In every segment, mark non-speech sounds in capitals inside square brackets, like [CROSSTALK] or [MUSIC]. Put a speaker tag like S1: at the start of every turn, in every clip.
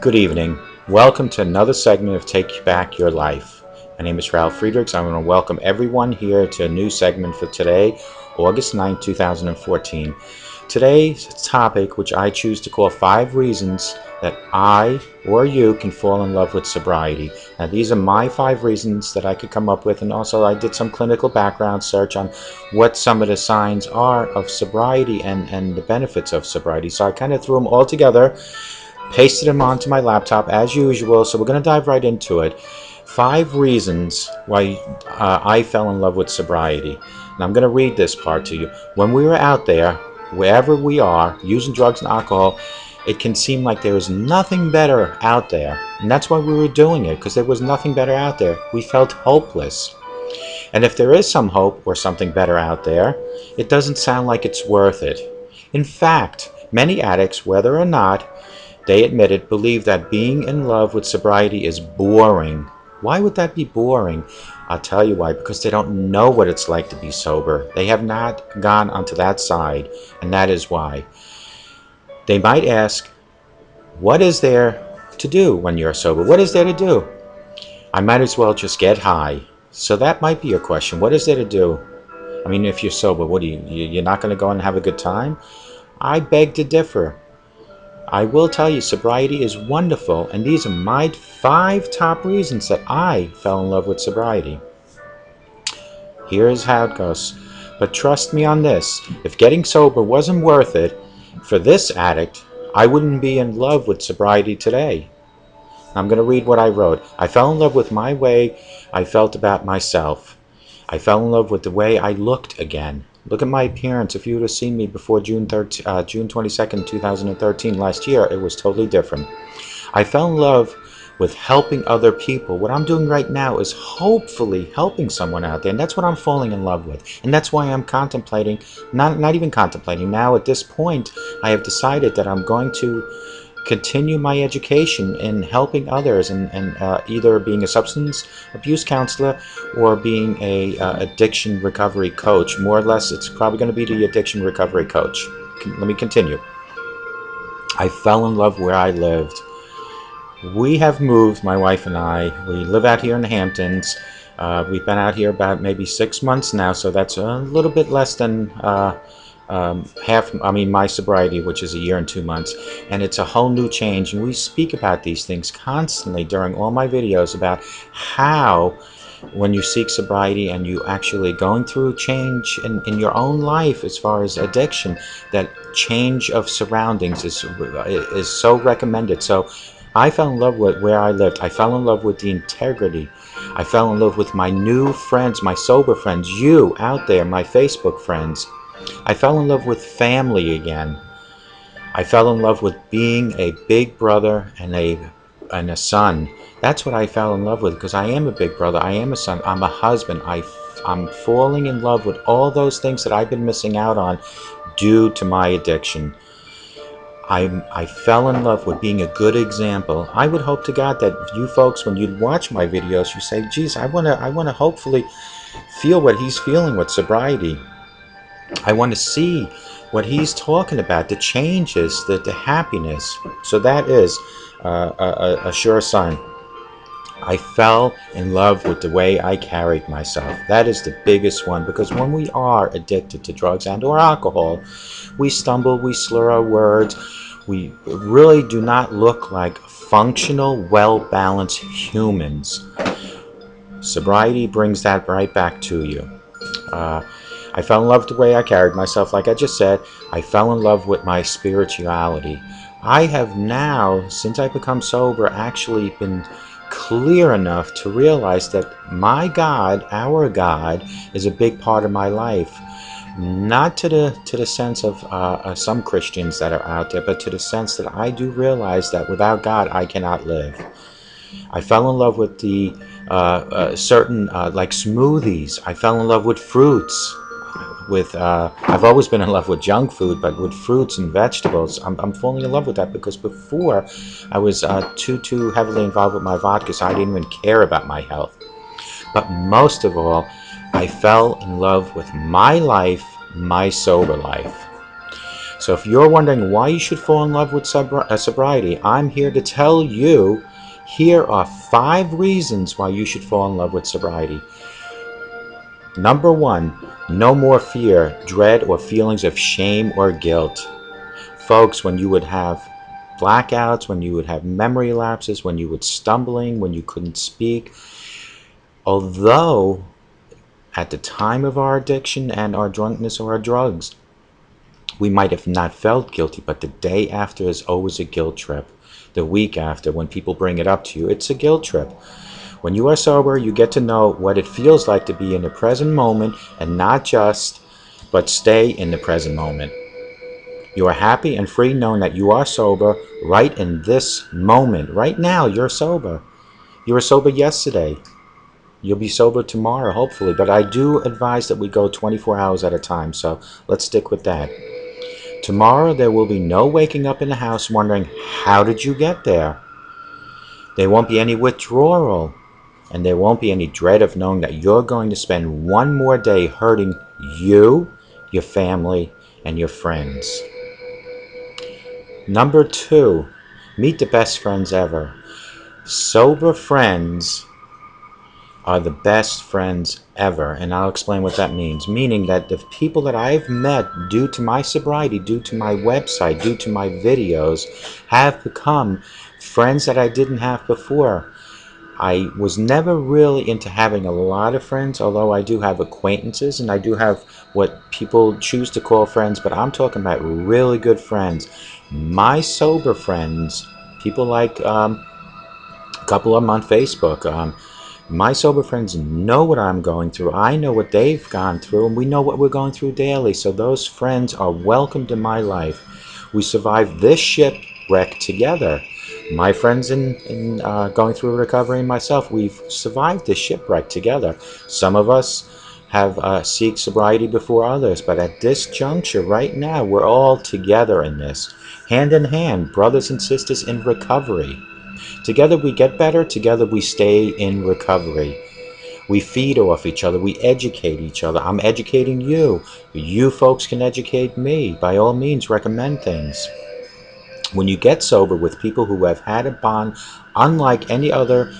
S1: Good evening. Welcome to another segment of Take Back Your Life. My name is Ralf Friedrichs. I want to welcome everyone here to a new segment for today, August 9, 2014. Today's topic, which I choose to call Five Reasons That I or You Can Fall in Love with Sobriety. Now, these are my five reasons that I could come up with, and also I did some clinical background search on what some of the signs are of sobriety and, and the benefits of sobriety. So I kind of threw them all together, pasted them onto my laptop as usual. So we're going to dive right into it. Five reasons why uh, I fell in love with sobriety. And I'm going to read this part to you. When we were out there, wherever we are, using drugs and alcohol, it can seem like there is nothing better out there. And that's why we were doing it, because there was nothing better out there. We felt hopeless. And if there is some hope or something better out there, it doesn't sound like it's worth it. In fact, many addicts, whether or not they admit it, believe that being in love with sobriety is boring. Why would that be boring? I'll tell you why. Because they don't know what it's like to be sober. They have not gone onto that side, and that is why. They might ask, What is there to do when you're sober? What is there to do? I might as well just get high. So that might be your question. What is there to do? I mean, if you're sober, what do you, you're not going to go and have a good time? I beg to differ. I will tell you, sobriety is wonderful, and these are my five top reasons that I fell in love with sobriety. Here is how it goes. But trust me on this if getting sober wasn't worth it for this addict, I wouldn't be in love with sobriety today. I'm going to read what I wrote. I fell in love with my way I felt about myself. I fell in love with the way I looked again. Look at my appearance. If you would have seen me before June 13, uh, June 22nd, 2013, last year, it was totally different. I fell in love with helping other people. What I'm doing right now is hopefully helping someone out there, and that's what I'm falling in love with. And that's why I'm contemplating, not not even contemplating. Now at this point, I have decided that I'm going to continue my education in helping others and, and uh, either being a substance abuse counselor or being a uh, addiction recovery coach. More or less it's probably going to be the addiction recovery coach. Let me continue. I fell in love where i lived. We have moved my wife and i. We live out here in the hamptons. Uh, we've been out here about maybe six months now so that's a little bit less than uh, um, half, I mean, my sobriety, which is a year and two months, and it's a whole new change. And we speak about these things constantly during all my videos about how, when you seek sobriety and you actually going through change in, in your own life as far as addiction, that change of surroundings is is so recommended. So, I fell in love with where I lived. I fell in love with the integrity. I fell in love with my new friends, my sober friends, you out there, my Facebook friends. I fell in love with family again. I fell in love with being a big brother and a and a son. That's what I fell in love with because I am a big brother. I am a son. I'm a husband. I I'm falling in love with all those things that I've been missing out on due to my addiction. I, I fell in love with being a good example. I would hope to God that you folks, when you watch my videos, you say, geez, I want to I wanna hopefully feel what he's feeling with sobriety. I want to see what he's talking about, the changes, the, the happiness. So that is uh, a, a sure sign. I fell in love with the way I carried myself. That is the biggest one because when we are addicted to drugs and or alcohol, we stumble, we slur our words, we really do not look like functional, well-balanced humans. Sobriety brings that right back to you. Uh, I fell in love with the way I carried myself, like I just said. I fell in love with my spirituality. I have now, since I've become sober, actually been clear enough to realize that my God, our God, is a big part of my life. Not to the to the sense of uh, uh, some Christians that are out there, but to the sense that I do realize that without God I cannot live. I fell in love with the uh, uh certain uh, like smoothies. I fell in love with fruits with uh, I've always been in love with junk food, but with fruits and vegetables, I'm, I'm falling in love with that because before I was uh, too too heavily involved with my vodka, so I didn't even care about my health. But most of all, I fell in love with my life, my sober life. So if you're wondering why you should fall in love with sobri- uh, sobriety, I'm here to tell you here are five reasons why you should fall in love with sobriety. Number one, no more fear, dread, or feelings of shame or guilt. Folks, when you would have blackouts, when you would have memory lapses, when you would stumbling, when you couldn't speak, although at the time of our addiction and our drunkenness or our drugs, we might have not felt guilty, but the day after is always a guilt trip. The week after, when people bring it up to you, it's a guilt trip. When you are sober, you get to know what it feels like to be in the present moment and not just, but stay in the present moment. You are happy and free knowing that you are sober right in this moment. Right now, you're sober. You were sober yesterday. You'll be sober tomorrow, hopefully. But I do advise that we go 24 hours at a time, so let's stick with that. Tomorrow, there will be no waking up in the house wondering, how did you get there? There won't be any withdrawal, and there won't be any dread of knowing that you're going to spend one more day hurting you, your family, and your friends. Number two, meet the best friends ever. Sober friends are the best friends ever, and I'll explain what that means. Meaning that the people that I've met due to my sobriety, due to my website, due to my videos, have become friends that I didn't have before. I was never really into having a lot of friends, although I do have acquaintances and I do have what people choose to call friends, but I'm talking about really good friends. My sober friends, people like um, a couple of them on Facebook, um, my sober friends know what I'm going through. I know what they've gone through, and we know what we're going through daily. So those friends are welcomed in my life. We survived this shipwreck together my friends in, in uh, going through recovery myself, we've survived this shipwreck together. Some of us have uh, seek sobriety before others, but at this juncture, right now, we're all together in this, hand in hand, brothers and sisters in recovery. Together we get better, together we stay in recovery. We feed off each other, we educate each other. I'm educating you. You folks can educate me. By all means, recommend things. When you get sober with people who have had a bond unlike any other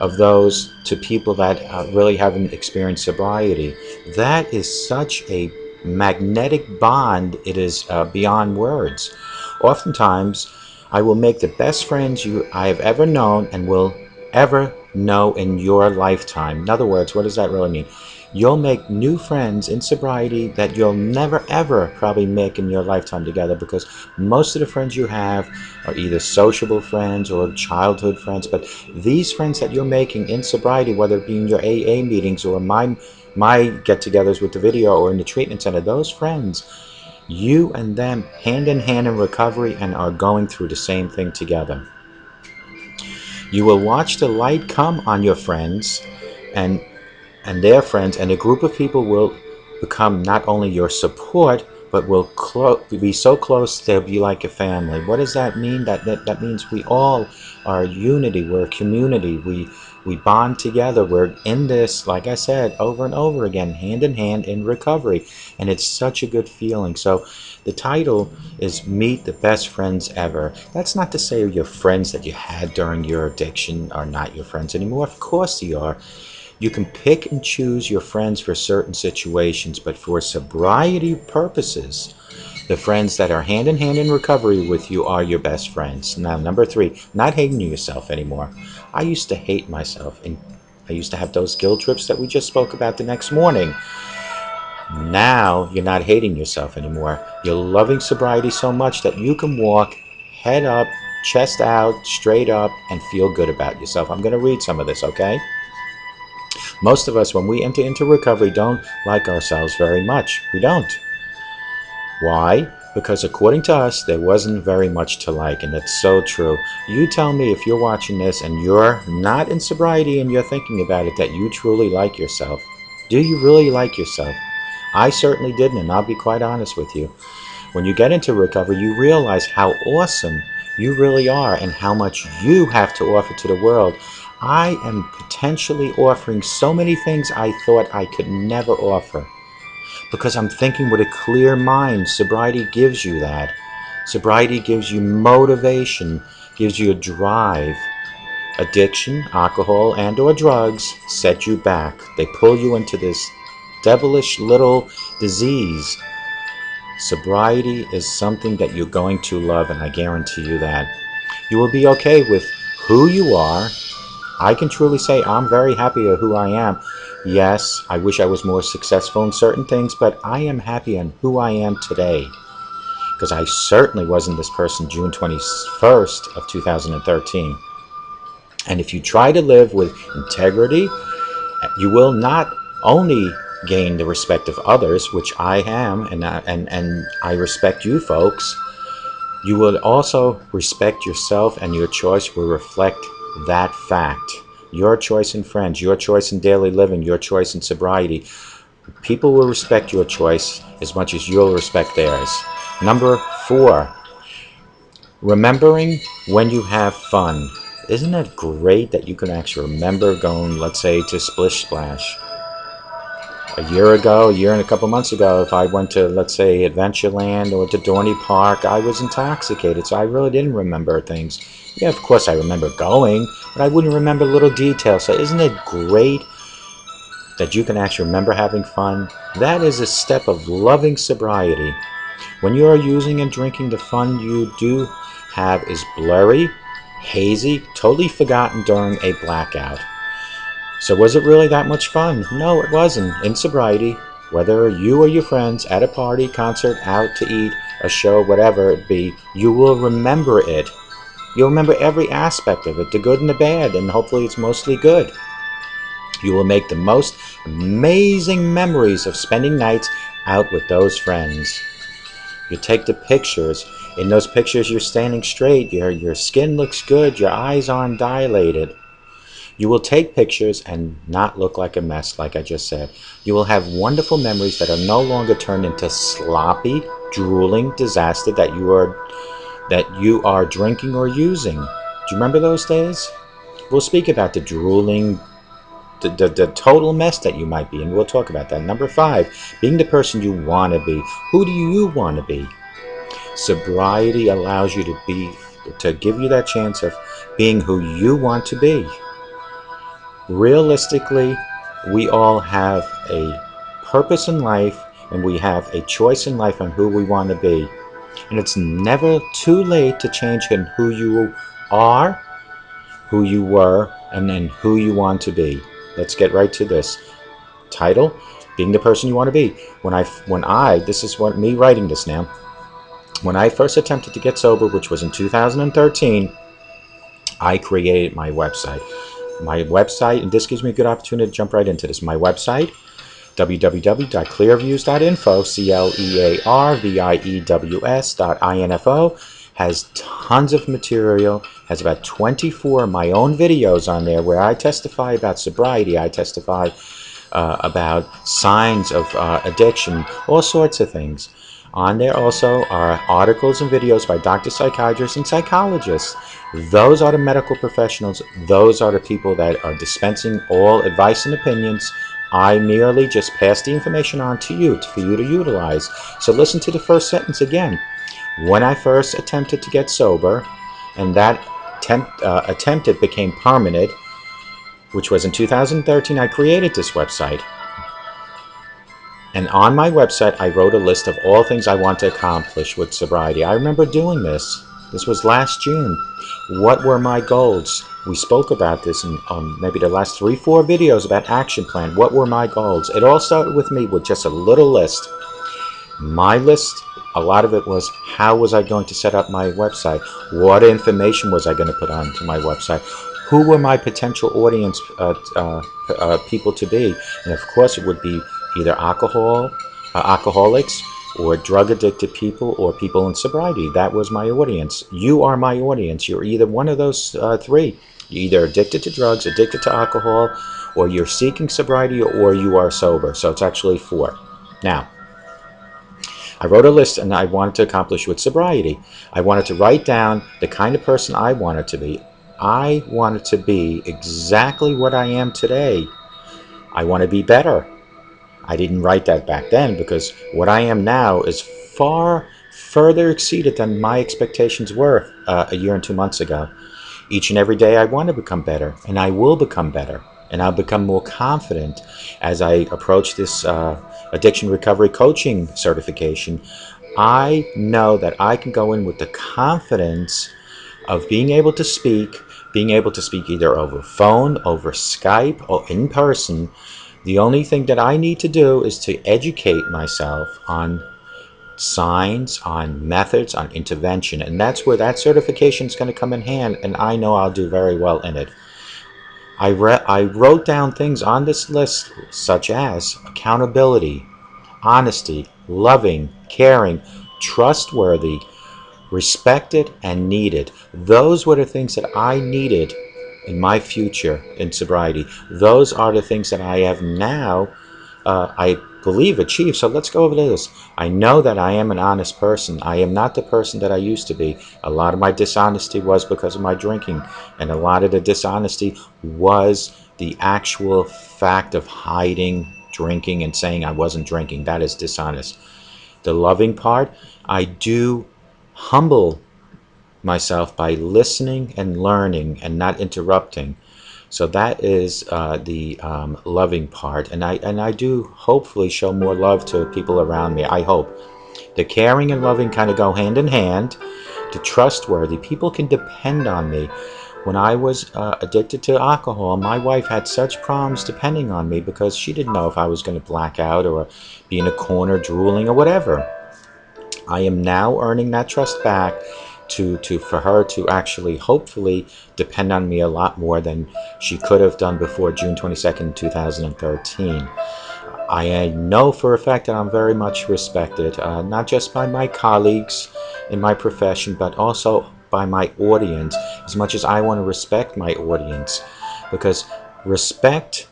S1: of those to people that uh, really haven't experienced sobriety, that is such a magnetic bond, it is uh, beyond words. Oftentimes, I will make the best friends you I have ever known and will ever know in your lifetime. In other words, what does that really mean? You'll make new friends in sobriety that you'll never ever probably make in your lifetime together because most of the friends you have are either sociable friends or childhood friends. But these friends that you're making in sobriety whether it be in your AA meetings or my my get-togethers with the video or in the treatment center those friends you and them hand in hand in recovery and are going through the same thing together. You will watch the light come on your friends and and their friends, and a group of people will become not only your support, but will be so close they'll be like a family. What does that mean? That, that that means we all are unity. We're a community. We we bond together. We're in this, like I said, over and over again, hand in hand in recovery, and it's such a good feeling. So, the title is "Meet the Best Friends Ever." That's not to say your friends that you had during your addiction are not your friends anymore. Of course, they are you can pick and choose your friends for certain situations, but for sobriety purposes, the friends that are hand in hand in recovery with you are your best friends. Now, number three, not hating yourself anymore. I used to hate myself, and I used to have those guilt trips that we just spoke about the next morning. Now you're not hating yourself anymore. You're loving sobriety so much that you can walk head up, chest out, straight up, and feel good about yourself. I'm going to read some of this, okay? Most of us, when we enter into recovery, don't like ourselves very much. We don't. Why? Because according to us, there wasn't very much to like, and it's so true. You tell me if you're watching this and you're not in sobriety and you're thinking about it that you truly like yourself. Do you really like yourself? I certainly didn't, and I'll be quite honest with you. When you get into recovery, you realize how awesome you really are and how much you have to offer to the world I am potentially offering so many things I thought I could never offer. because I'm thinking with a clear mind. Sobriety gives you that. Sobriety gives you motivation, gives you a drive. Addiction, alcohol, and or drugs set you back. They pull you into this devilish little disease. Sobriety is something that you're going to love, and I guarantee you that. You will be okay with who you are. I can truly say I'm very happy with who I am. Yes, I wish I was more successful in certain things, but I am happy in who I am today. Because I certainly wasn't this person June 21st of 2013. And if you try to live with integrity, you will not only gain the respect of others, which I am, and I, and and I respect you folks. You will also respect yourself, and your choice will reflect that fact. Your choice in friends, your choice in daily living, your choice in sobriety. People will respect your choice as much as you'll respect theirs. Number four, remembering when you have fun. Isn't it great that you can actually remember going, let's say, to Splish Splash? A year ago, a year and a couple months ago, if I went to, let's say, Adventureland or to Dorney Park, I was intoxicated, so I really didn't remember things. Yeah, of course I remember going, but I wouldn't remember little details. So isn't it great that you can actually remember having fun? That is a step of loving sobriety. When you are using and drinking, the fun you do have is blurry, hazy, totally forgotten during a blackout. So was it really that much fun? No, it wasn't. In sobriety, whether you or your friends at a party, concert, out to eat, a show, whatever it be, you will remember it. You'll remember every aspect of it, the good and the bad, and hopefully it's mostly good. You will make the most amazing memories of spending nights out with those friends. You take the pictures. In those pictures, you're standing straight. Your, your skin looks good. Your eyes aren't dilated. You will take pictures and not look like a mess, like I just said. You will have wonderful memories that are no longer turned into sloppy, drooling disaster that you are that you are drinking or using. Do you remember those days? We'll speak about the drooling, the, the, the, total mess that you might be in. We'll talk about that. Number five, being the person you want to be. Who do you want to be? Sobriety allows you to be, to give you that chance of being who you want to be realistically, we all have a purpose in life and we have a choice in life on who we want to be. And it's never too late to change in who you are, who you were, and then who you want to be. Let's get right to this. Title, being the person you want to be. When I, when I, this is what me writing this now. When I first attempted to get sober, which was in 2013, I created my website my website, and this gives me a good opportunity to jump right into this. My website, www.clearviews.info, C-L-E-A-R-V-I-E-W-S dot I-N-F-O, has tons of material, has about 24 of my own videos on there where I testify about sobriety, I testify uh, about signs of uh, addiction, all sorts of things. On there also are articles and videos by doctor psychiatrists and psychologists. Those are the medical professionals. Those are the people that are dispensing all advice and opinions. I merely just pass the information on to you for you to utilize. So listen to the first sentence again. When I first attempted to get sober, and that attempt, uh, attempted became permanent, which was in 2013, I created this website. And on my website, I wrote a list of all things I want to accomplish with sobriety. I remember doing this. This was last June. What were my goals? We spoke about this in um, maybe the last three, four videos about action plan. What were my goals? It all started with me with just a little list. My list, a lot of it was how was I going to set up my website? What information was I going to put onto my website? Who were my potential audience uh, uh, uh, people to be? And of course, it would be either alcohol, uh, alcoholics, or drug addicted people, or people in sobriety. That was my audience. You are my audience. You're either one of those uh, three. You're either addicted to drugs, addicted to alcohol, or you're seeking sobriety, or you are sober. So it's actually four. Now, I wrote a list and I wanted to accomplish with sobriety. I wanted to write down the kind of person I wanted to be. I wanted to be exactly what I am today. I want to be better. I didn't write that back then because what I am now is far further exceeded than my expectations were uh, a year and two months ago. Each and every day I want to become better, and I will become better, and I'll become more confident as I approach this uh, addiction recovery coaching certification. I know that I can go in with the confidence of being able to speak, being able to speak either over phone, over Skype, or in person. The only thing that I need to do is to educate myself on signs, on methods, on intervention. And that's where that certification is going to come in hand, and I know I'll do very well in it. I, I wrote down things on this list such as accountability, honesty, loving, caring, trustworthy, respected, and needed. Those were the things that I needed in my future in sobriety. Those are the things that I have now, uh, I believe, achieved. So let's go over this. I know that I am an honest person. I am not the person that I used to be. A lot of my dishonesty was because of my drinking, and a lot of the dishonesty was the actual fact of hiding drinking and saying I wasn't drinking. That is dishonest. The loving part, I do humble myself by listening and learning and not interrupting. So that is uh, the um, loving part, and I and I do hopefully show more love to people around me. I hope the caring and loving kind of go hand in hand. The trustworthy people can depend on me. When I was uh, addicted to alcohol, my wife had such problems depending on me because she didn't know if I was going to black out or be in a corner drooling or whatever. I am now earning that trust back to, to for her to actually hopefully depend on me a lot more than she could have done before June 22nd, 2013. I know for a fact that I'm very much respected, uh, not just by my colleagues in my profession, but also by my audience as much as I want to respect my audience because respect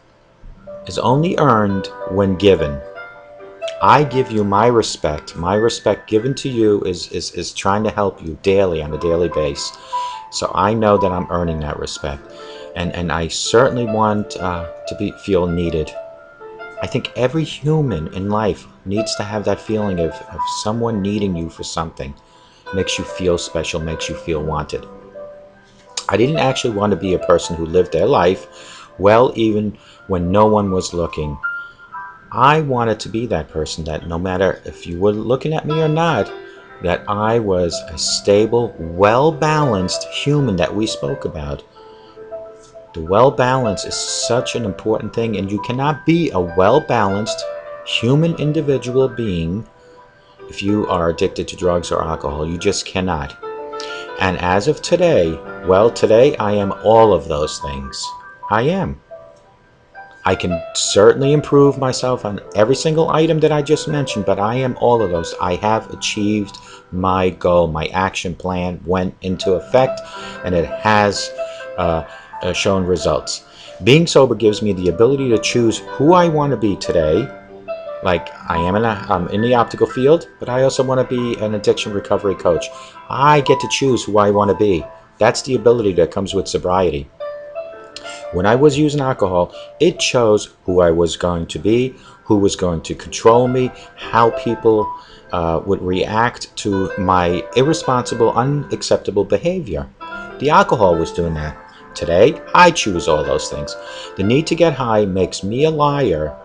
S1: is only earned when given. I give you my respect. My respect given to you is, is, is trying to help you daily on a daily basis. So I know that I'm earning that respect. And, and I certainly want uh, to be feel needed. I think every human in life needs to have that feeling of, of someone needing you for something makes you feel special, makes you feel wanted. I didn't actually want to be a person who lived their life well, even when no one was looking. I wanted to be that person that no matter if you were looking at me or not, that I was a stable, well balanced human that we spoke about. The well balance is such an important thing, and you cannot be a well balanced human individual being if you are addicted to drugs or alcohol. You just cannot. And as of today, well, today I am all of those things. I am. I can certainly improve myself on every single item that I just mentioned, but I am all of those. I have achieved my goal. My action plan went into effect and it has uh, uh, shown results. Being sober gives me the ability to choose who I want to be today like I am in, a, I'm in the optical field, but I also want to be an addiction recovery coach. I get to choose who I want to be. That's the ability that comes with sobriety. When I was using alcohol, it chose who I was going to be, who was going to control me, how people uh, would react to my irresponsible, unacceptable behavior. The alcohol was doing that. Today, I choose all those things. The need to get high makes me a liar,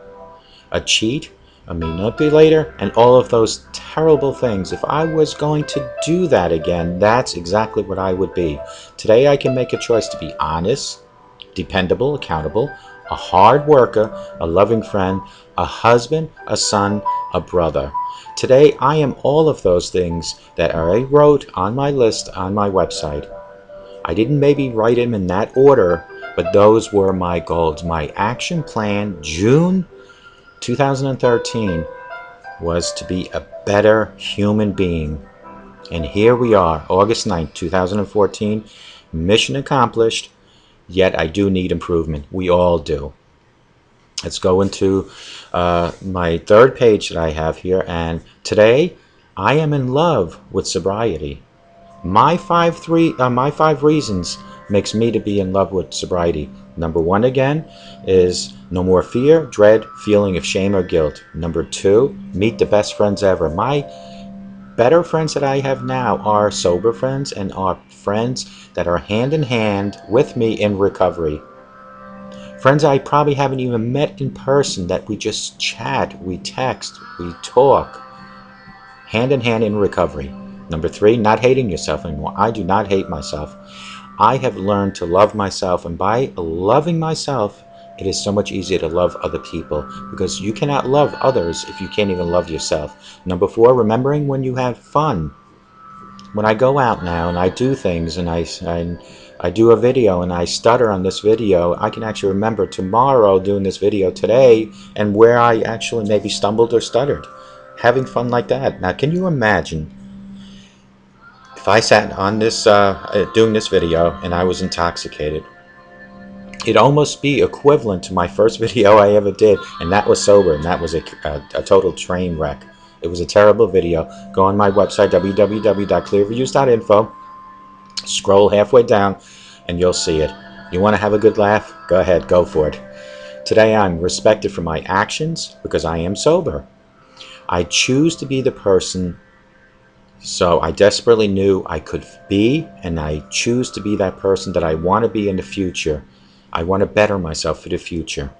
S1: a cheat, a manipulator, and all of those terrible things. If I was going to do that again, that's exactly what I would be. Today I can make a choice to be honest, dependable, accountable, a hard worker, a loving friend, a husband, a son, a brother. Today I am all of those things that I wrote on my list on my website. I didn't maybe write them in that order, but those were my goals. My action plan, June 2013 was to be a better human being. And here we are, August 9th, 2014. Mission accomplished, yet I do need improvement. We all do. Let's go into uh, my third page that I have here. And today, I am in love with sobriety. My five, three, uh, my five reasons makes me to be in love with sobriety. Number one, again, is No more fear, dread, feeling of shame or guilt. Number two, meet the best friends ever. My better friends that I have now are sober friends and are friends that are hand in hand with me in recovery. Friends I probably haven't even met in person that we just chat, we text, we talk. Hand in hand in recovery. Number three, not hating yourself anymore. I do not hate myself. I have learned to love myself, and by loving myself, it is so much easier to love other people because you cannot love others if you can't even love yourself. Number four, remembering when you have fun. When I go out now and I do things and I, I, I do a video and I stutter on this video, I can actually remember tomorrow doing this video today and where I actually maybe stumbled or stuttered. Having fun like that. Now, can you imagine if I sat on this, uh, doing this video and I was intoxicated, it'd almost be equivalent to my first [LAUGHS] video I ever did, and that was sober, and that was a, a, a total train wreck. It was a terrible video. Go on my website, www.clearviews.info, scroll halfway down, and you'll see it. You want to have a good laugh? Go ahead, go for it. Today I'm respected for my actions because I am sober. I choose to be the person so I desperately knew I could be, and I choose to be that person that I want to be in the future. I want to better myself for the future.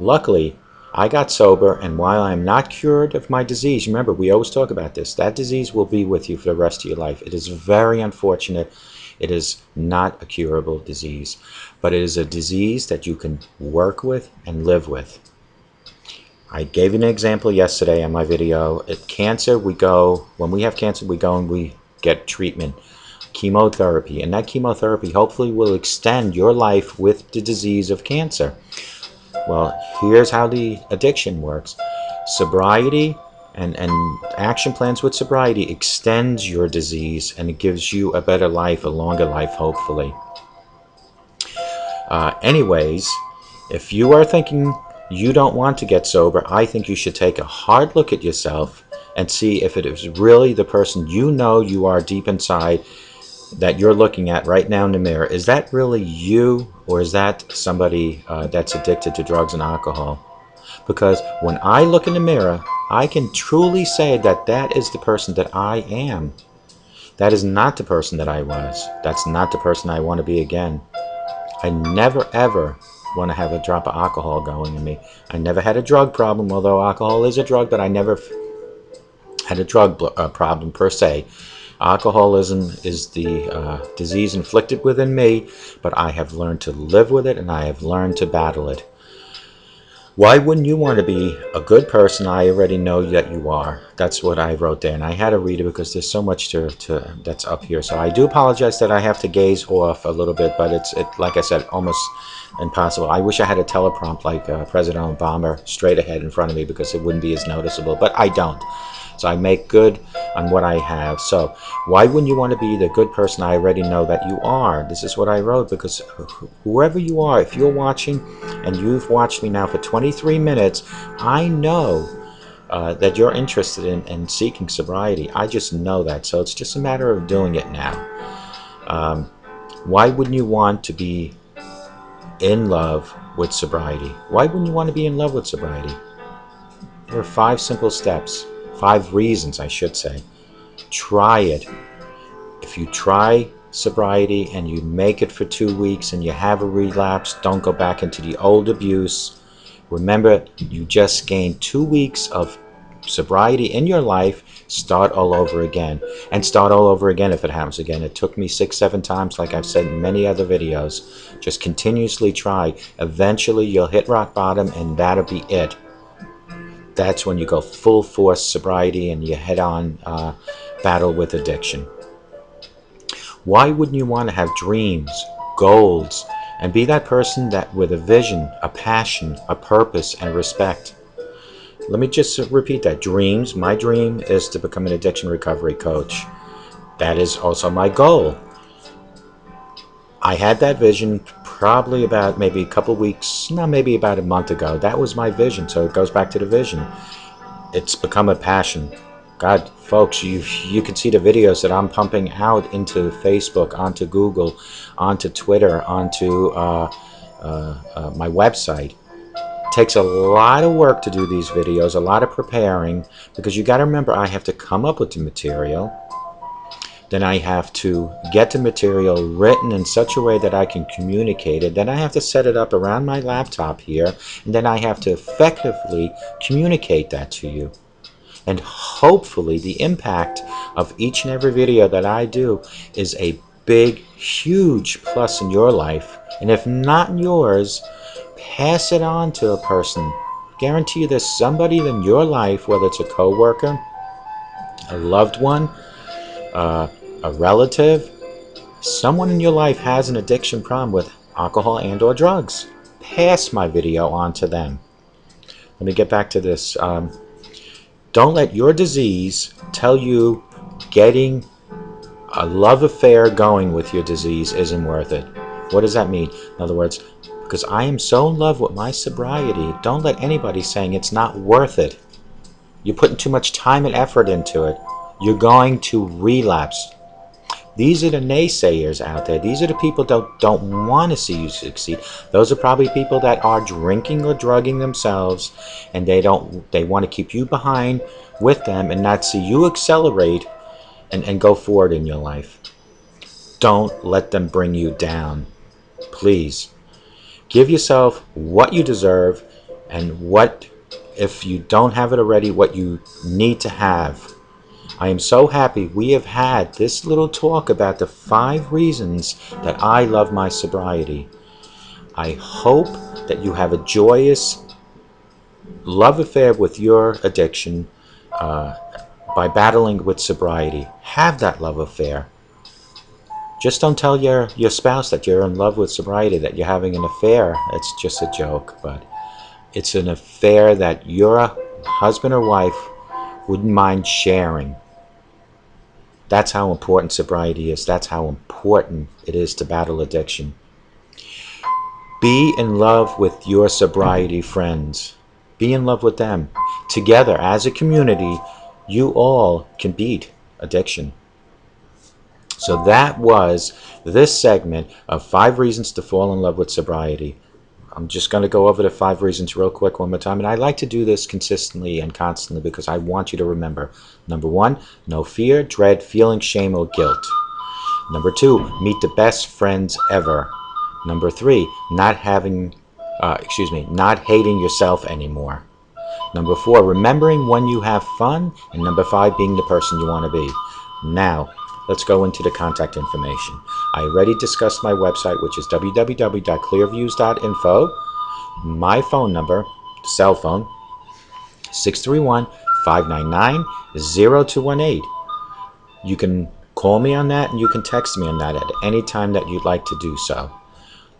S1: Luckily, I got sober, and while I'm not cured of my disease, remember, we always talk about this, that disease will be with you for the rest of your life. It is very unfortunate. It is not a curable disease, but it is a disease that you can work with and live with. I gave you an example yesterday in my video. At cancer, we go, when we have cancer, we go and we get treatment, chemotherapy. And that chemotherapy hopefully will extend your life with the disease of cancer. Well, here's how the addiction works. Sobriety and, and action plans with sobriety extends your disease and it gives you a better life, a longer life, hopefully. Uh, anyways, if you are thinking you don't want to get sober, I think you should take a hard look at yourself and see if it is really the person you know you are deep inside that you're looking at right now in the mirror. Is that really you or is that somebody uh, that's addicted to drugs and alcohol? Because when I look in the mirror, I can truly say that that is the person that I am. That is not the person that I was. That's not the person I want to be again. I never ever want to have a drop of alcohol going in me. I never had a drug problem, although alcohol is a drug, but I never had a drug uh, problem per se. Alcoholism is the uh, disease inflicted within me, but I have learned to live with it and I have learned to battle it. Why wouldn't you want to be a good person? I already know that you are. That's what I wrote there, and I had to read it because there's so much to, to that's up here. So I do apologize that I have to gaze off a little bit, but it's it like I said, almost impossible. I wish I had a teleprompt like uh, President Obama straight ahead in front of me because it wouldn't be as noticeable, but I don't. So I make good on what I have. So why wouldn't you want to be the good person I already know that you are? This is what I wrote because whoever you are, if you're watching and you've watched me now for 23 minutes, I know uh, that you're interested in, in, seeking sobriety. I just know that. So it's just a matter of doing it now. Um, why wouldn't you want to be in love with sobriety? Why wouldn't you want to be in love with sobriety? There are five simple steps. Five reasons, I should say. Try it. If you try sobriety and you make it for two weeks and you have a relapse, don't go back into the old abuse. Remember, you just gained two weeks of sobriety in your life. Start all over again. And start all over again if it happens again. It took me six, seven times, like I've said in many other videos. Just continuously try. Eventually, you'll hit rock bottom, and that'll be it that's when you go full force sobriety and you head on uh, battle with addiction. Why wouldn't you want to have dreams, goals, and be that person that with a vision, a passion, a purpose, and respect? Let me just repeat that. Dreams, my dream is to become an addiction recovery coach. That is also my goal. I had that vision probably about maybe a couple weeks, no, maybe about a month ago. That was my vision, so it goes back to the vision. It's become a passion. God, folks, you you can see the videos that I'm pumping out into Facebook, onto Google, onto Twitter, onto uh, uh, uh, my website. takes a lot of work to do these videos, a lot of preparing, because you got to remember I have to come up with the material. Then I have to get the material written in such a way that I can communicate it. Then I have to set it up around my laptop here. And then I have to effectively communicate that to you. And hopefully the impact of each and every video that I do is a big, huge plus in your life. And if not in yours, pass it on to a person. Guarantee you there's somebody in your life, whether it's a coworker, a loved one, uh, a relative, someone in your life has an addiction problem with alcohol and or drugs. Pass my video on to them. Let me get back to this. Um, don't let your disease tell you getting a love affair going with your disease isn't worth it. What does that mean? In other words, because I am so in love with my sobriety, don't let anybody saying it's not worth it. You're putting too much time and effort into it. You're going to relapse. These are the naysayers out there. These are the people that don't want to see you succeed. Those are probably people that are drinking or drugging themselves and they don't they want to keep you behind with them and not see you accelerate and, and go forward in your life. Don't let them bring you down. Please. Give yourself what you deserve and what, if you don't have it already, what you need to have. I am so happy we have had this little talk about the five reasons that I love my sobriety. I hope that you have a joyous love affair with your addiction uh, by battling with sobriety. Have that love affair. Just don't tell your, your spouse that you're in love with sobriety, that you're having an affair. It's just a joke, but it's an affair that your husband or wife wouldn't mind sharing. That's how important sobriety is. That's how important it is to battle addiction. Be in love with your sobriety friends. Be in love with them. Together, as a community, you all can beat addiction. So that was this segment of five reasons to fall in love with sobriety. I'm just going to go over the five reasons real quick one more time. And I like to do this consistently and constantly because I want you to remember. Number one, no fear, dread, feeling, shame, or guilt. Number two, meet the best friends ever. Number three, not having, uh, excuse me, not hating yourself anymore. Number four, remembering when you have fun. And number five, being the person you want to be. Now, let's go into the contact information. I already discussed my website, which is www.clearviews.info. My phone number, cell phone, 631-599-0218. You can call me on that and you can text me on that at any time that you'd like to do so.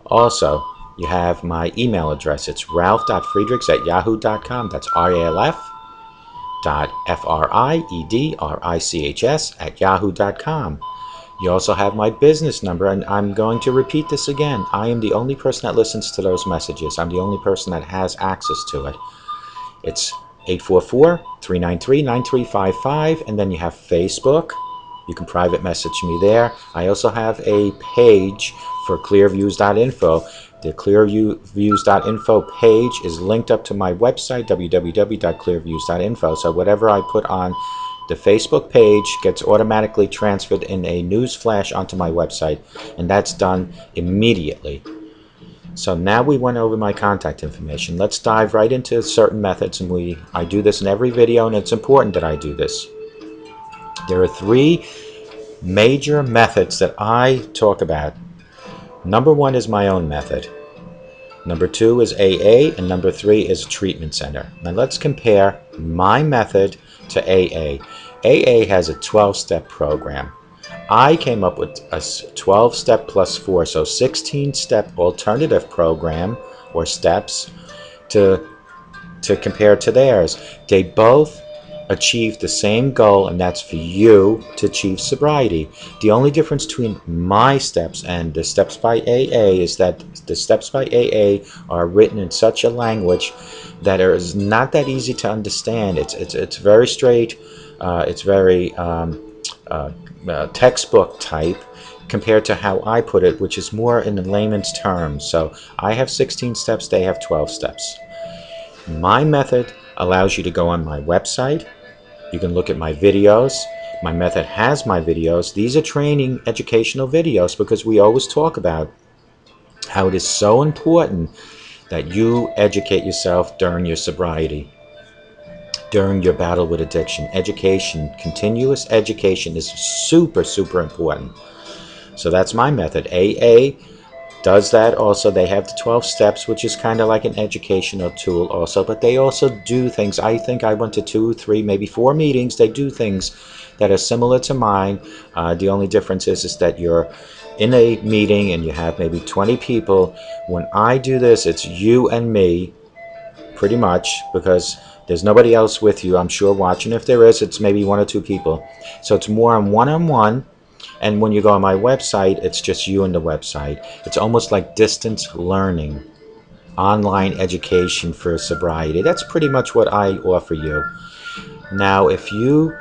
S1: Also, you have my email address. It's ralf.friedrichs at yahoo.com. That's R-A-L-F F-R-I-E-D-R-I-C-H-S at yahoo.com. You also have my business number, and I'm going to repeat this again. I am the only person that listens to those messages. I'm the only person that has access to it. It's 844-393-9355, and then you have Facebook. You can private message me there. I also have a page for clearviews.info. The clearviews.info page is linked up to my website, www.clearviews.info. So whatever I put on the Facebook page gets automatically transferred in a news flash onto my website, and that's done immediately. So now we went over my contact information. Let's dive right into certain methods, and we I do this in every video, and it's important that I do this. There are three major methods that I talk about Number one is my own method. Number two is AA, and number three is treatment center. Now let's compare my method to AA. AA has a 12-step program. I came up with a 12-step plus four, so 16-step alternative program or steps to to compare to theirs. They both achieve the same goal, and that's for you to achieve sobriety. The only difference between my steps and the steps by AA is that the steps by AA are written in such a language that is not that easy to understand. It's it's it's very straight. Uh, it's very um, uh, uh, textbook type compared to how I put it, which is more in layman's terms. So I have 16 steps, they have 12 steps. My method allows you to go on my website. You can look at my videos. My method has my videos. These are training educational videos because we always talk about how it is so important that you educate yourself during your sobriety, during your battle with addiction. Education, continuous education is super, super important. So that's my method. AA does that also. They have the 12 steps, which is kind of like an educational tool also, but they also do things. I think I went to two, three, maybe four meetings. They do things that are similar to mine. Uh, the only difference is, is that you're in a meeting and you have maybe 20 people. When I do this, it's you and me, pretty much, because there's nobody else with you, I'm sure, watching. If there is, it's maybe one or two people. So it's more on one-on-one. -on -one. And when you go on my website, it's just you and the website. It's almost like distance learning, online education for sobriety. That's pretty much what I offer you. Now, if you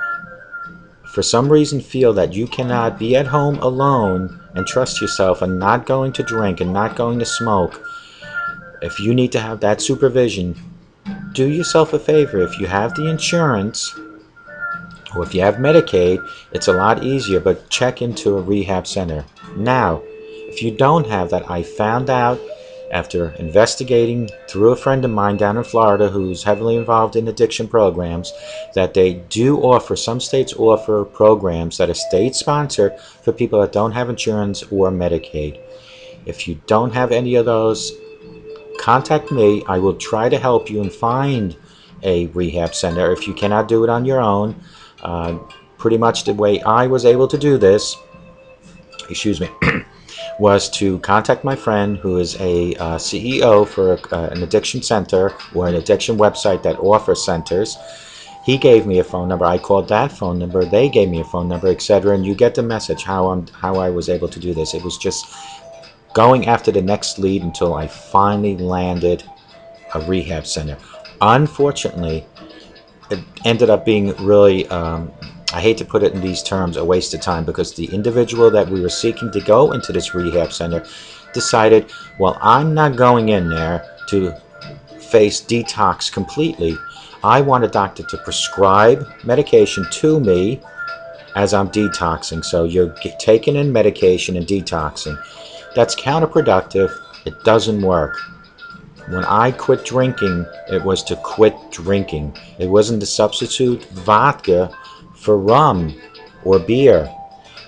S1: for some reason feel that you cannot be at home alone and trust yourself and not going to drink and not going to smoke, if you need to have that supervision, do yourself a favor. If you have the insurance, or if you have Medicaid, it's a lot easier, but check into a rehab center. Now, if you don't have that, I found out after investigating through a friend of mine down in Florida who's heavily involved in addiction programs that they do offer, some states offer programs that are state sponsored for people that don't have insurance or Medicaid. If you don't have any of those, contact me. I will try to help you and find a rehab center if you cannot do it on your own. Uh, pretty much the way I was able to do this, excuse me, [CLEARS THROAT] was to contact my friend who is a uh, CEO for a, uh, an addiction center or an addiction website that offers centers. He gave me a phone number. I called that phone number. They gave me a phone number, etc. And you get the message how I'm how I was able to do this. It was just going after the next lead until I finally landed a rehab center. Unfortunately, it ended up being really um, I hate to put it in these terms, a waste of time because the individual that we were seeking to go into this rehab center decided, well, I'm not going in there to face detox completely. I want a doctor to prescribe medication to me as I'm detoxing. So you're taking in medication and detoxing. That's counterproductive. It doesn't work. When I quit drinking, it was to quit drinking. It wasn't to substitute vodka for rum or beer.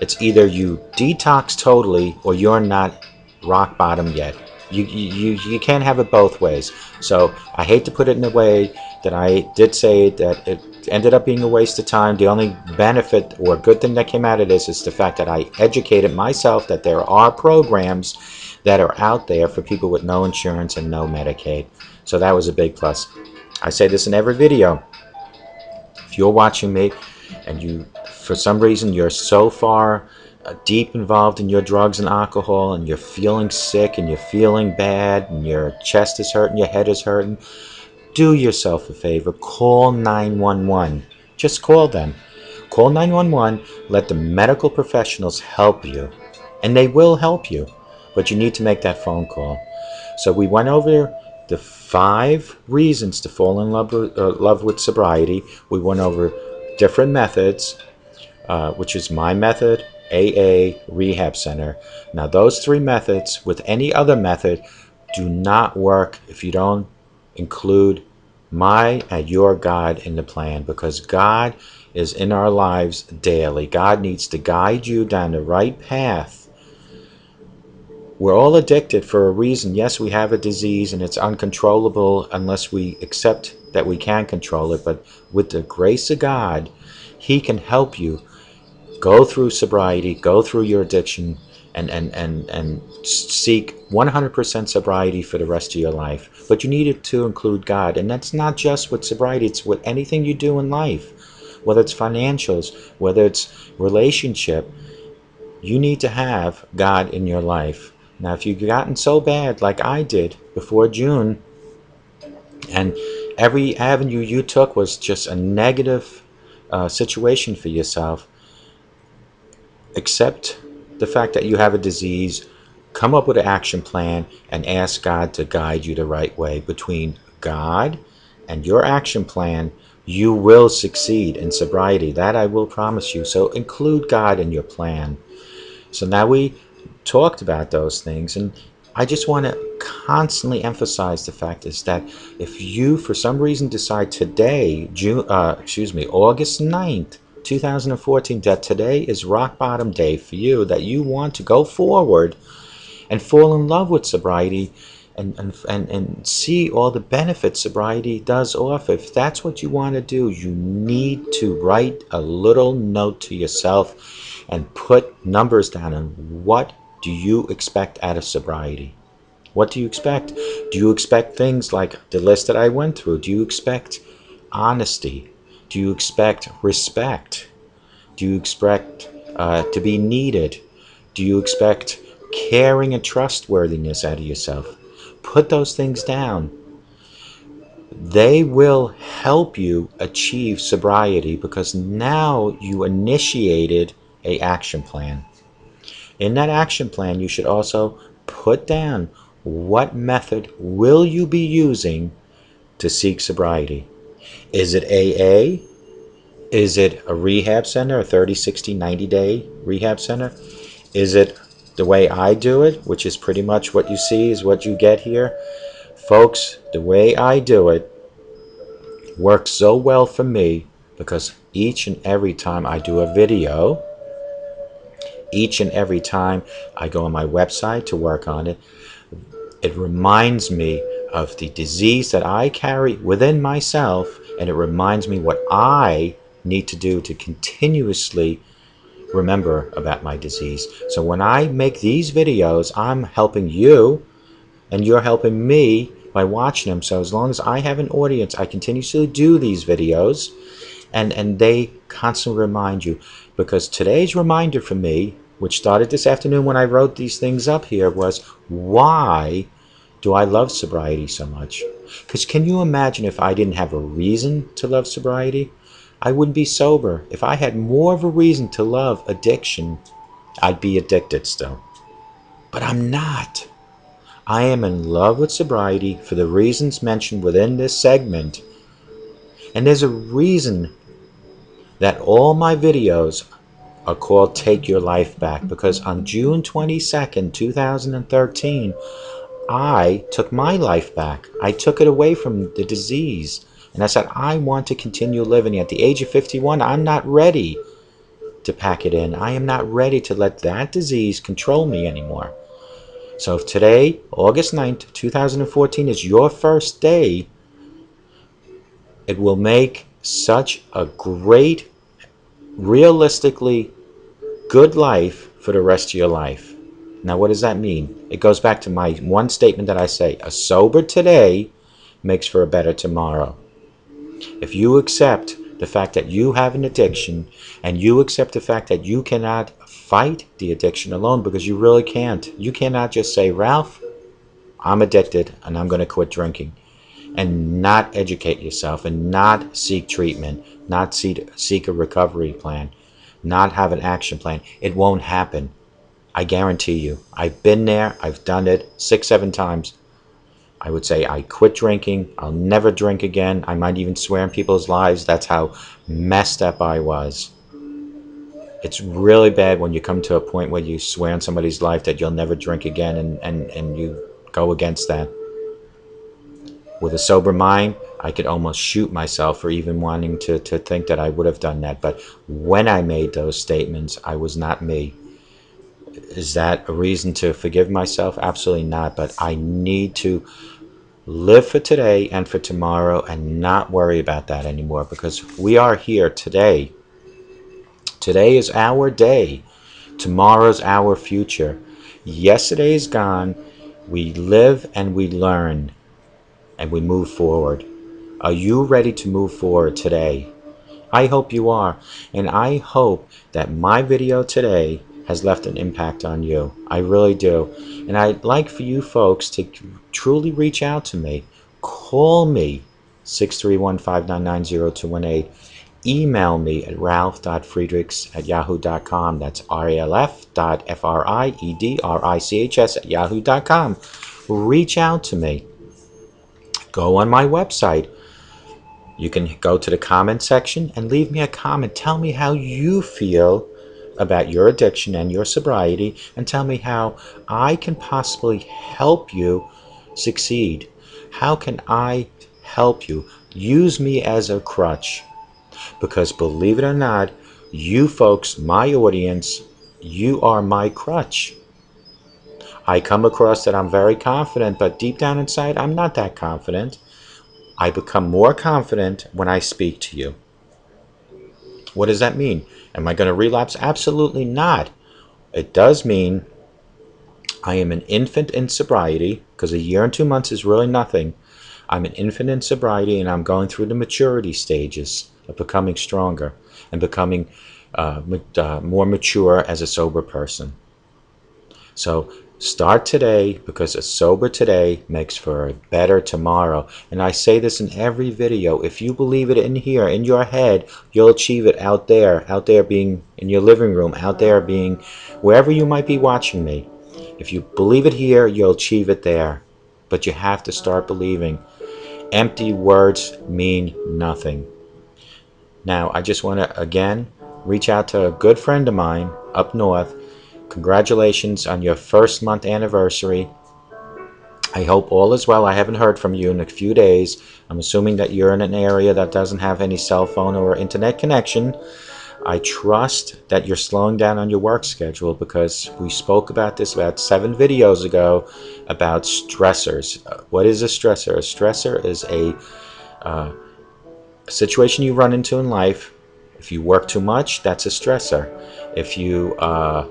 S1: It's either you detox totally or you're not rock bottom yet. You, you, you can't have it both ways. So I hate to put it in a way that I did say that it ended up being a waste of time. The only benefit or good thing that came out of this is the fact that I educated myself that there are programs that are out there for people with no insurance and no Medicaid. So that was a big plus. I say this in every video. If you're watching me and you for some reason you're so far uh, deep involved in your drugs and alcohol and you're feeling sick and you're feeling bad and your chest is hurting, your head is hurting, do yourself a favor. Call 911. Just call them. Call 911. Let the medical professionals help you. And they will help you. But you need to make that phone call. So we went over the five reasons to fall in love with, uh, love with sobriety. We went over different methods, uh, which is my method, AA, Rehab Center. Now, those three methods, with any other method, do not work if you don't include my and your God in the plan because God is in our lives daily. God needs to guide you down the right path. We're all addicted for a reason. Yes, we have a disease and it's uncontrollable unless we accept that we can control it, but with the grace of God, He can help you go through sobriety, go through your addiction, and, and, and, and seek 100% sobriety for the rest of your life. But you need it to include God. And that's not just with sobriety, it's with anything you do in life. Whether it's financials, whether it's relationship, you need to have God in your life. Now, if you've gotten so bad like I did before June, and every avenue you took was just a negative uh, situation for yourself. Accept the fact that you have a disease, come up with an action plan, and ask God to guide you the right way between God and your action plan, you will succeed in sobriety. That I will promise you. So include God in your plan. So now we talked about those things, and I just want to constantly emphasize the fact is that if you, for some reason, decide today, June, uh, excuse me, August 9th, 2014, that today is rock bottom day for you, that you want to go forward and fall in love with sobriety and, and, and, and see all the benefits sobriety does offer. If that's what you want to do, you need to write a little note to yourself and put numbers down on what do you expect out of sobriety. What do you expect? Do you expect things like the list that I went through? Do you expect honesty? Do you expect respect? Do you expect uh, to be needed? Do you expect caring and trustworthiness out of yourself. Put those things down. They will help you achieve sobriety because now you initiated a action plan. In that action plan, you should also put down what method will you be using to seek sobriety. Is it AA? Is it a rehab center, a 30, 60, 90 day rehab center? Is it the way I do it, which is pretty much what you see is what you get here. Folks, the way I do it works so well for me because each and every time I do a video, each and every time I go on my website to work on it, it reminds me of the disease that I carry within myself and it reminds me what I need to do to continuously remember about my disease. So when I make these videos, I'm helping you and you're helping me by watching them. So as long as I have an audience, I continuously do these videos and, and they constantly remind you. Because today's reminder for me, which started this afternoon when I wrote these things up here, was why do I love sobriety so much? Because can you imagine if I didn't have a reason to love sobriety? I wouldn't be sober. If I had more of a reason to love addiction, I'd be addicted still. But I'm not. I am in love with sobriety for the reasons mentioned within this segment. And there's a reason that all my videos are called Take Your Life Back because on June 22nd, 2013, I took my life back. I took it away from the disease. And I said, I want to continue living. At the age of 51, I'm not ready to pack it in. I am not ready to let that disease control me anymore. So if today, August 9th, 2014, is your first day, it will make such a great, realistically good life for the rest of your life. Now, what does that mean? It goes back to my one statement that I say a sober today makes for a better tomorrow. If you accept the fact that you have an addiction and you accept the fact that you cannot fight the addiction alone because you really can't. You cannot just say, Ralf, I'm addicted and I'm going to quit drinking and not educate yourself and not seek treatment, not seek, seek a recovery plan, not have an action plan. It won't happen. I guarantee you. I've been there. I've done it six, seven times. I would say I quit drinking. I'll never drink again. I might even swear in people's lives. That's how messed up I was. It's really bad when you come to a point where you swear in somebody's life that you'll never drink again and, and, and you go against that. With a sober mind, I could almost shoot myself for even wanting to, to think that I would have done that. But when I made those statements, I was not me. Is that a reason to forgive myself? Absolutely not. But I need to live for today and for tomorrow and not worry about that anymore because we are here today. Today is our day. Tomorrow's our future. Yesterday is gone. We live and we learn and we move forward. Are you ready to move forward today? I hope you are. And I hope that my video today has left an impact on you. I really do. And I'd like for you folks to truly reach out to me. Call me 631-599-0218. Email me at ralf.friedrichs at yahoo.com. That's R-A-L-F.F-R-I-E-D-R-I-C-H-S at yahoo.com. Reach out to me. Go on my website You can go to the comment section and leave me a comment. Tell me how you feel about your addiction and your sobriety and tell me how I can possibly help you succeed. How can I help you? Use me as a crutch. Because believe it or not, you folks, my audience, you are my crutch. I come across that I'm very confident, but deep down inside, I'm not that confident. I become more confident when I speak to you. What does that mean? Am I going to relapse? Absolutely not. It does mean I am an infant in sobriety, because a year and two months is really nothing. I'm an infant in sobriety, and I'm going through the maturity stages of becoming stronger and becoming uh, uh, more mature as a sober person. So Start today because a sober today makes for a better tomorrow. And I say this in every video. If you believe it in here, in your head, you'll achieve it out there. Out there being in your living room, out there being wherever you might be watching me. If you believe it here, you'll achieve it there. But you have to start believing. Empty words mean nothing. Now, I just want to, again, reach out to a good friend of mine up north Congratulations on your first month anniversary. I hope all is well. I haven't heard from you in a few days. I'm assuming that you're in an area that doesn't have any cell phone or internet connection. I trust that you're slowing down on your work schedule because we spoke about this about seven videos ago about stressors. What is a stressor? A stressor is a, uh, a situation you run into in life. If you work too much, that's a stressor. If you uh,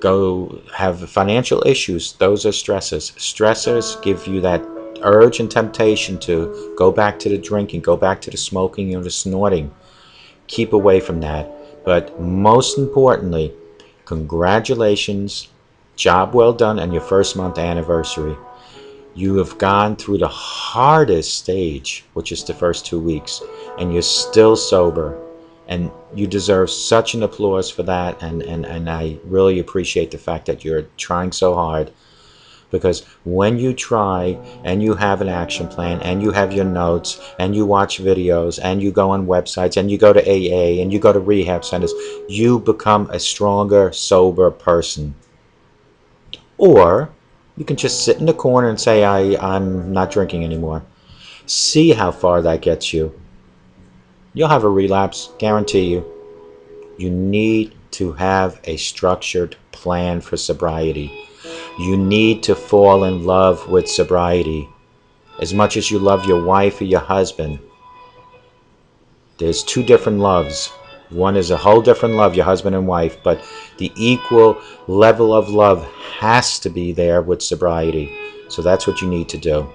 S1: go have financial issues, those are stressors. Stressors give you that urge and temptation to go back to the drinking, go back to the smoking or the snorting. Keep away from that. But most importantly, congratulations, job well done on your first month anniversary. You have gone through the hardest stage, which is the first two weeks, and you're still sober and you deserve such an applause for that. And, and, and I really appreciate the fact that you're trying so hard. Because when you try and you have an action plan and you have your notes and you watch videos and you go on websites and you go to AA and you go to rehab centers you become a stronger sober person. Or you can just sit in the corner and say I, I'm not drinking anymore. See how far that gets you You'll have a relapse, guarantee you. You need to have a structured plan for sobriety. You need to fall in love with sobriety as much as you love your wife or your husband. There's two different loves. One is a whole different love, your husband and wife, but the equal level of love has to be there with sobriety. So that's what you need to do.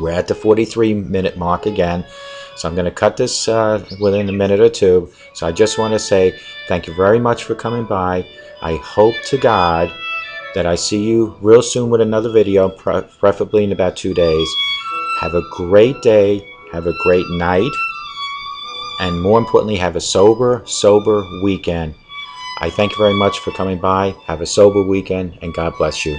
S1: We're at the 43 minute mark again. So I'm going to cut this uh, within a minute or two. So I just want to say thank you very much for coming by. I hope to God that I see you real soon with another video, preferably in about two days. Have a great day. Have a great night. And more importantly, have a sober, sober weekend. I thank you very much for coming by. Have a sober weekend, and God bless you.